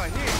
got hit.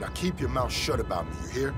Now keep your mouth shut about me, you hear?